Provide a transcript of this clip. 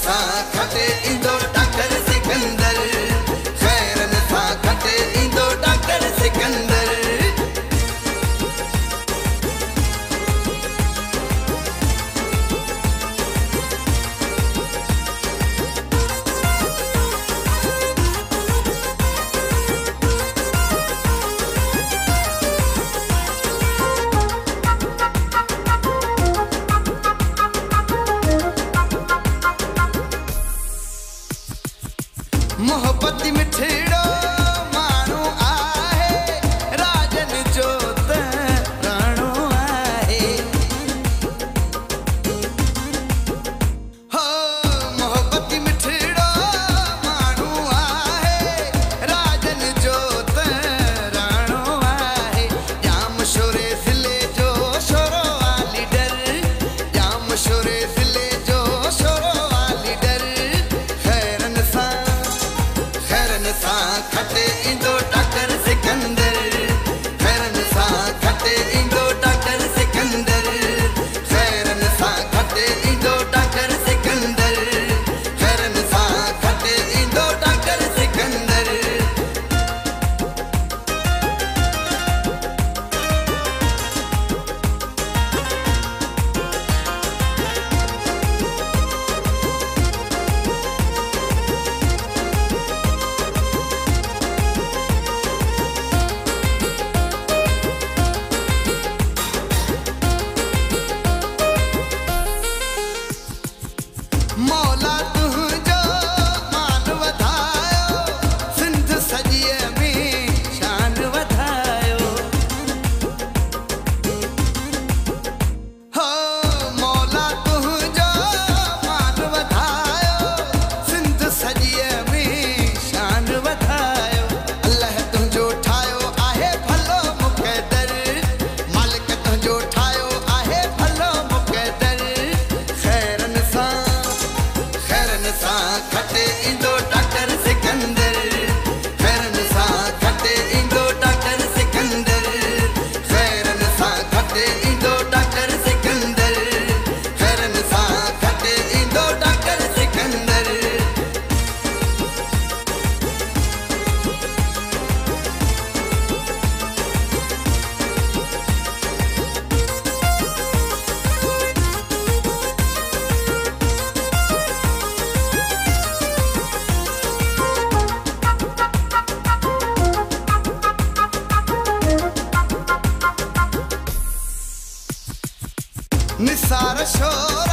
सां खटे ईंदो मोहब्बत मिठड़ा। more निसार शोर